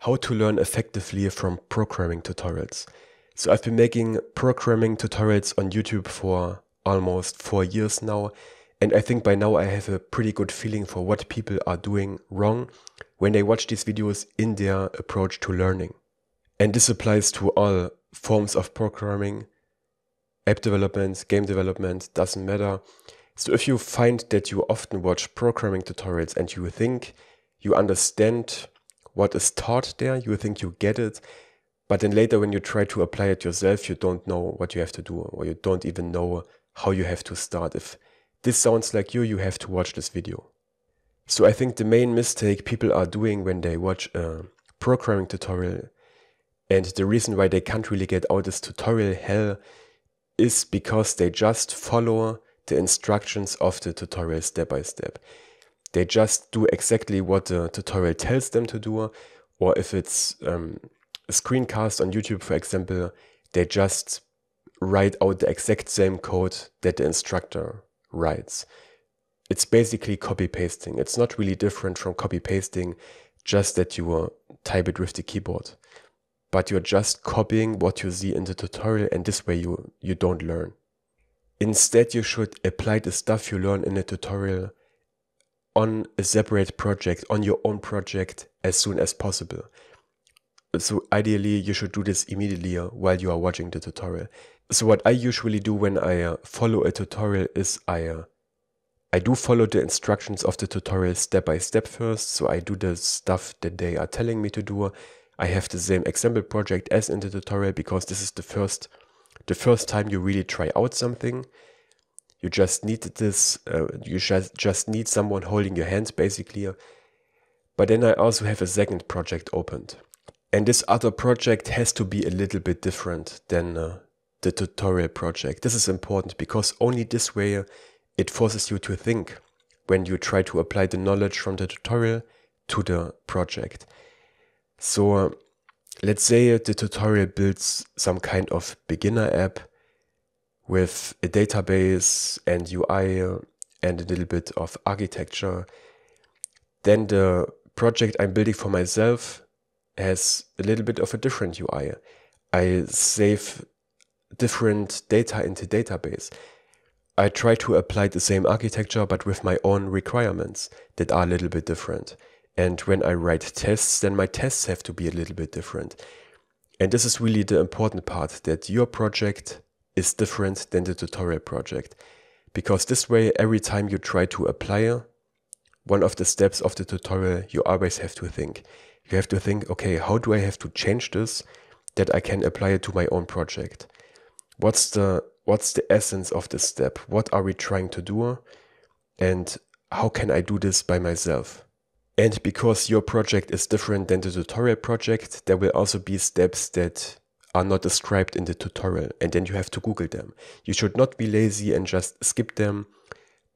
how to learn effectively from programming tutorials. So I've been making programming tutorials on YouTube for almost four years now. And I think by now I have a pretty good feeling for what people are doing wrong when they watch these videos in their approach to learning. And this applies to all forms of programming, app development, game development, doesn't matter. So if you find that you often watch programming tutorials and you think you understand what is taught there, you think you get it, but then later when you try to apply it yourself, you don't know what you have to do, or you don't even know how you have to start. If this sounds like you, you have to watch this video. So I think the main mistake people are doing when they watch a programming tutorial, and the reason why they can't really get out this tutorial hell is because they just follow the instructions of the tutorial step by step. They just do exactly what the tutorial tells them to do, or if it's um, a screencast on YouTube, for example, they just write out the exact same code that the instructor writes. It's basically copy pasting. It's not really different from copy pasting, just that you uh, type it with the keyboard. But you're just copying what you see in the tutorial, and this way you, you don't learn. Instead, you should apply the stuff you learn in a tutorial on a separate project, on your own project as soon as possible. So ideally, you should do this immediately uh, while you are watching the tutorial. So what I usually do when I uh, follow a tutorial is I uh, I do follow the instructions of the tutorial step by step first. So I do the stuff that they are telling me to do. I have the same example project as in the tutorial because this is the first the first time you really try out something. You just need this, uh, you just, just need someone holding your hands basically. But then I also have a second project opened. And this other project has to be a little bit different than uh, the tutorial project. This is important because only this way it forces you to think when you try to apply the knowledge from the tutorial to the project. So uh, let's say the tutorial builds some kind of beginner app with a database and UI and a little bit of architecture. Then the project I'm building for myself has a little bit of a different UI. I save different data into database. I try to apply the same architecture but with my own requirements that are a little bit different. And when I write tests, then my tests have to be a little bit different. And this is really the important part that your project is different than the tutorial project. Because this way, every time you try to apply one of the steps of the tutorial, you always have to think. You have to think, okay, how do I have to change this that I can apply it to my own project? What's the what's the essence of this step? What are we trying to do? And how can I do this by myself? And because your project is different than the tutorial project, there will also be steps that are not described in the tutorial and then you have to Google them. You should not be lazy and just skip them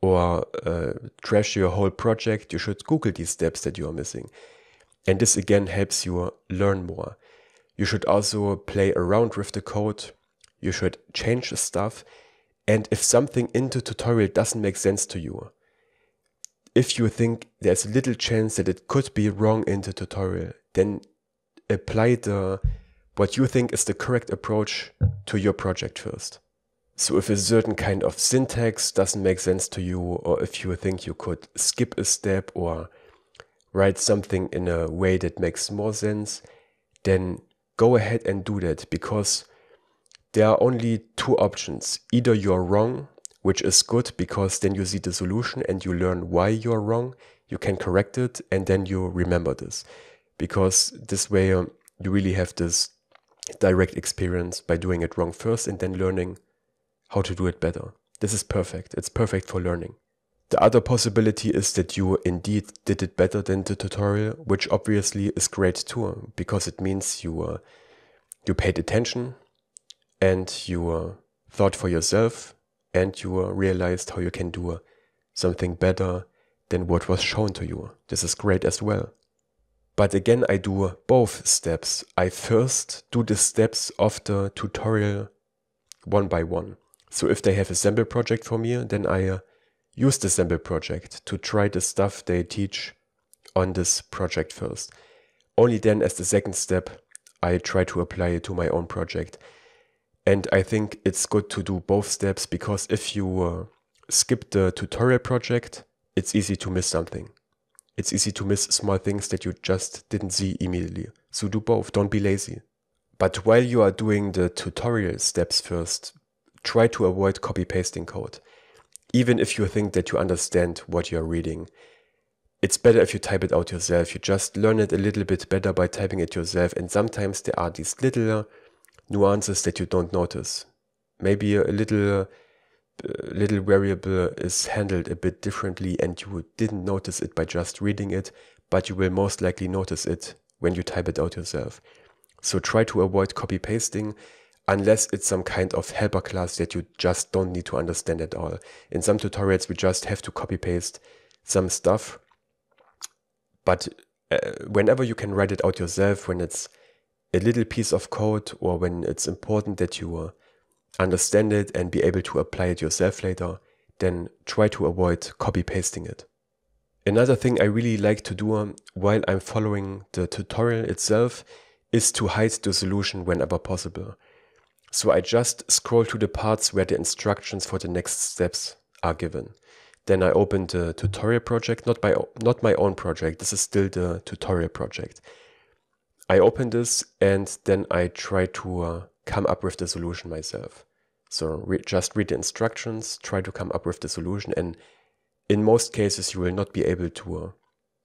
or uh, trash your whole project. You should Google these steps that you are missing. And this again helps you learn more. You should also play around with the code. You should change the stuff. And if something in the tutorial doesn't make sense to you, if you think there's a little chance that it could be wrong in the tutorial, then apply the what you think is the correct approach to your project first. So if a certain kind of syntax doesn't make sense to you, or if you think you could skip a step or write something in a way that makes more sense, then go ahead and do that because there are only two options. Either you're wrong, which is good because then you see the solution and you learn why you're wrong. You can correct it and then you remember this because this way um, you really have this direct experience by doing it wrong first and then learning how to do it better. This is perfect. It's perfect for learning. The other possibility is that you indeed did it better than the tutorial, which obviously is great too, because it means you uh, you paid attention and you uh, thought for yourself and you uh, realized how you can do uh, something better than what was shown to you. This is great as well. But again, I do both steps. I first do the steps of the tutorial one by one. So if they have a sample project for me, then I uh, use the sample project to try the stuff they teach on this project first. only then, as the second step, I try to apply it to my own project. And I think it's good to do both steps because if you uh, skip the tutorial project, it's easy to miss something. It's easy to miss small things that you just didn't see immediately. So do both, don't be lazy. But while you are doing the tutorial steps first, try to avoid copy pasting code. Even if you think that you understand what you're reading, it's better if you type it out yourself. You just learn it a little bit better by typing it yourself. And sometimes there are these little nuances that you don't notice. Maybe a little little variable is handled a bit differently and you didn't notice it by just reading it, but you will most likely notice it when you type it out yourself. So try to avoid copy pasting unless it's some kind of helper class that you just don't need to understand at all. In some tutorials, we just have to copy paste some stuff. But uh, whenever you can write it out yourself, when it's a little piece of code or when it's important that you uh, understand it and be able to apply it yourself later, then try to avoid copy pasting it. Another thing I really like to do um, while I'm following the tutorial itself is to hide the solution whenever possible. So I just scroll to the parts where the instructions for the next steps are given. Then I open the tutorial project, not my, not my own project, this is still the tutorial project. I open this and then I try to uh, come up with the solution myself. So re just read the instructions, try to come up with the solution, and in most cases you will not be able to uh,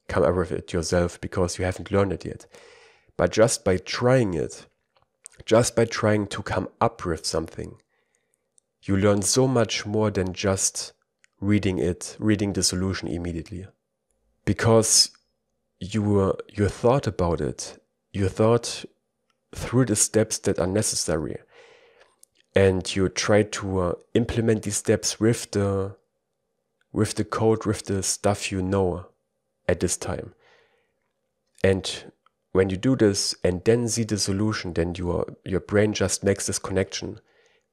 come up with it yourself because you haven't learned it yet. But just by trying it, just by trying to come up with something, you learn so much more than just reading it, reading the solution immediately. Because you, uh, you thought about it, you thought through the steps that are necessary. And you try to uh, implement these steps with the with the code with the stuff you know at this time. And when you do this and then see the solution then your your brain just makes this connection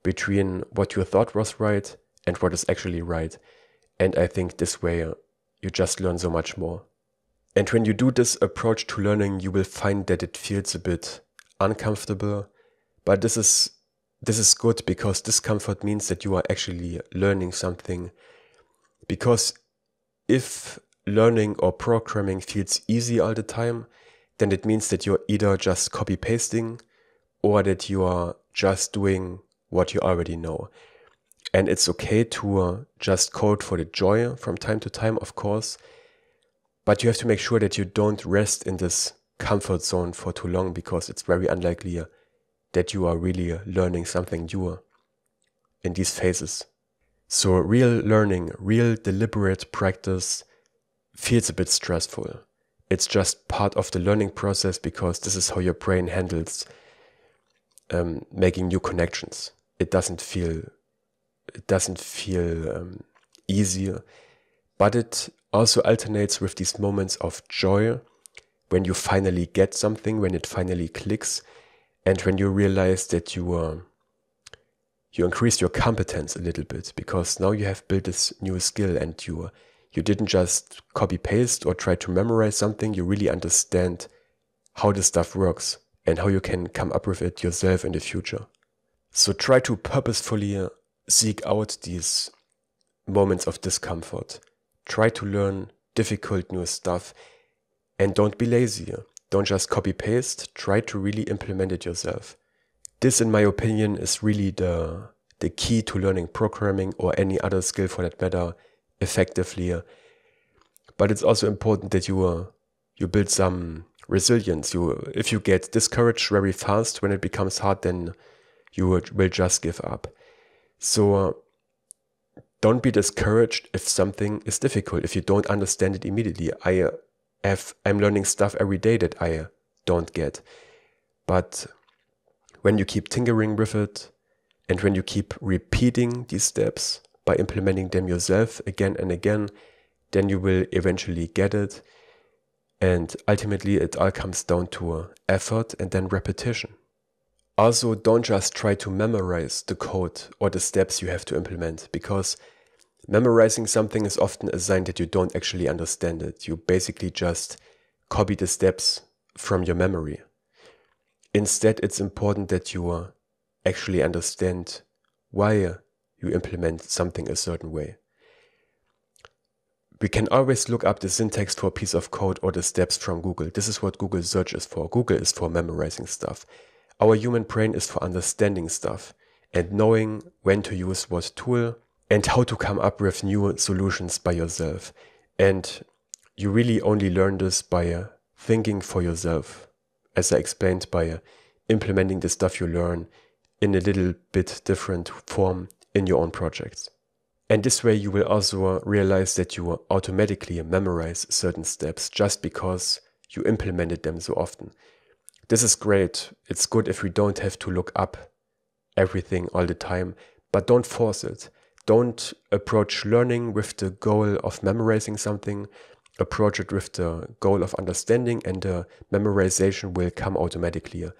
between what you thought was right and what is actually right. And i think this way uh, you just learn so much more. And when you do this approach to learning you will find that it feels a bit uncomfortable, but this is this is good because discomfort means that you are actually learning something. Because if learning or programming feels easy all the time, then it means that you're either just copy pasting or that you are just doing what you already know. And it's okay to uh, just code for the joy from time to time, of course, but you have to make sure that you don't rest in this comfort zone for too long because it's very unlikely uh, that you are really uh, learning something new in these phases. So, real learning, real deliberate practice feels a bit stressful. It's just part of the learning process because this is how your brain handles um, making new connections. It doesn't feel it doesn't feel um, easier, but it also alternates with these moments of joy when you finally get something, when it finally clicks, and when you realize that you uh, you increase your competence a little bit because now you have built this new skill and you uh, you didn't just copy paste or try to memorize something. You really understand how this stuff works and how you can come up with it yourself in the future. So try to purposefully uh, seek out these moments of discomfort. Try to learn difficult new stuff and don't be lazy. Don't just copy paste, try to really implement it yourself. This, in my opinion, is really the, the key to learning programming or any other skill for that matter effectively. But it's also important that you, uh, you build some resilience. You, if you get discouraged very fast when it becomes hard, then you will just give up. So uh, don't be discouraged if something is difficult, if you don't understand it immediately. I uh, I'm learning stuff every day that I don't get. But when you keep tinkering with it and when you keep repeating these steps by implementing them yourself again and again, then you will eventually get it. And ultimately, it all comes down to effort and then repetition. Also, don't just try to memorize the code or the steps you have to implement because Memorizing something is often a sign that you don't actually understand it. You basically just copy the steps from your memory. Instead, it's important that you uh, actually understand why you implement something a certain way. We can always look up the syntax for a piece of code or the steps from Google. This is what Google search is for. Google is for memorizing stuff. Our human brain is for understanding stuff and knowing when to use what tool and how to come up with new solutions by yourself. And you really only learn this by uh, thinking for yourself, as I explained, by uh, implementing the stuff you learn in a little bit different form in your own projects. And this way you will also realize that you automatically memorize certain steps just because you implemented them so often. This is great. It's good if we don't have to look up everything all the time, but don't force it. Don't approach learning with the goal of memorizing something. Approach it with the goal of understanding, and the memorization will come automatically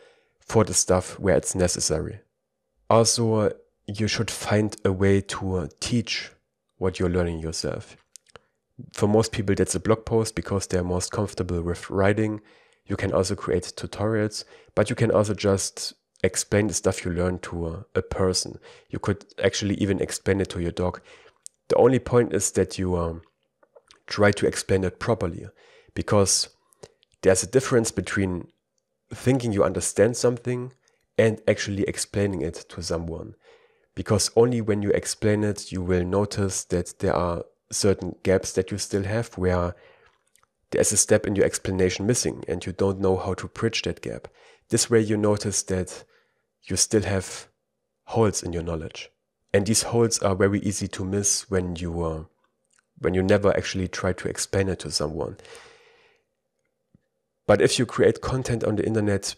for the stuff where it's necessary. Also, you should find a way to uh, teach what you're learning yourself. For most people, that's a blog post because they're most comfortable with writing. You can also create tutorials, but you can also just explain the stuff you learn to a, person. You could actually even explain it to your dog. The only point is that you um, try to explain it properly because there's a difference between thinking you understand something and actually explaining it to someone. Because only when you explain it, you will notice that there are certain gaps that you still have where there's a step in your explanation missing and you don't know how to bridge that gap. This way, you notice that you still have holes in your knowledge. And these holes are very easy to miss when you uh, when you never actually try to explain it to someone. But if you create content on the internet,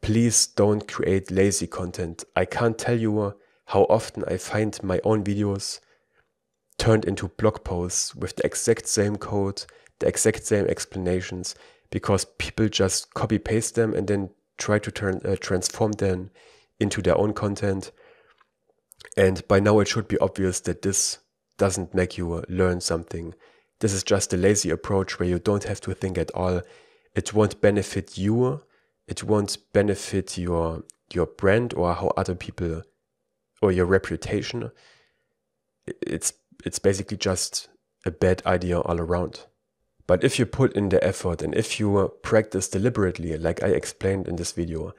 please don't create lazy content. I can't tell you how often I find my own videos turned into blog posts with the exact same code, the exact same explanations, because people just copy paste them and then try to turn uh, transform them into their own content. And by now it should be obvious that this doesn't make you uh, learn something. This is just a lazy approach where you don't have to think at all. It won't benefit you it won't benefit your your brand or how other people or your reputation. It's it's basically just a bad idea all around. But if you put in the effort and if you practice deliberately, like I explained in this video,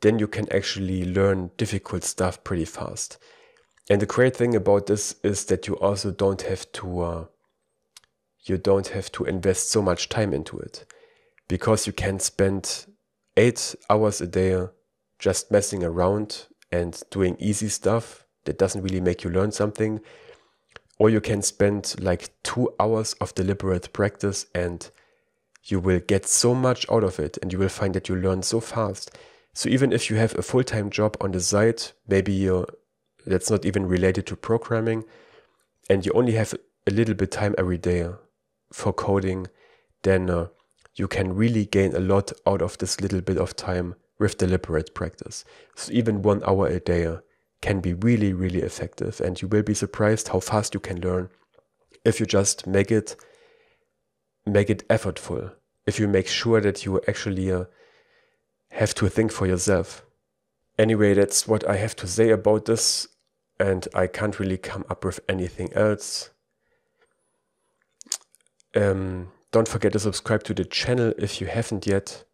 then you can actually learn difficult stuff pretty fast. And the great thing about this is that you also don't have to uh, you don't have to invest so much time into it because you can spend eight hours a day just messing around and doing easy stuff that doesn't really make you learn something. Or you can spend like two hours of deliberate practice and you will get so much out of it and you will find that you learn so fast. So even if you have a full-time job on the side, maybe you that's not even related to programming, and you only have a little bit time every day for coding, then uh, you can really gain a lot out of this little bit of time with deliberate practice. So even one hour a day can be really, really effective, and you will be surprised how fast you can learn if you just make it make it effortful. If you make sure that you actually uh, have to think for yourself. Anyway, that's what I have to say about this, and I can't really come up with anything else. Um, don't forget to subscribe to the channel if you haven't yet.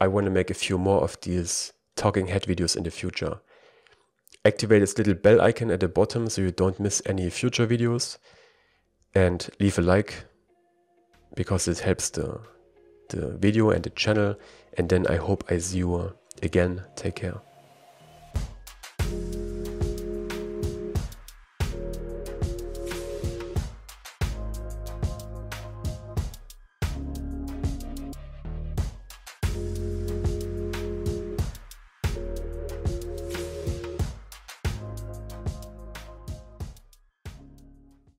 I want to make a few more of these talking head videos in the future. Activate this little bell icon at the bottom so you don't miss any future videos. And leave a like because it helps the, the video and the channel. And then I hope I see you again. Take care.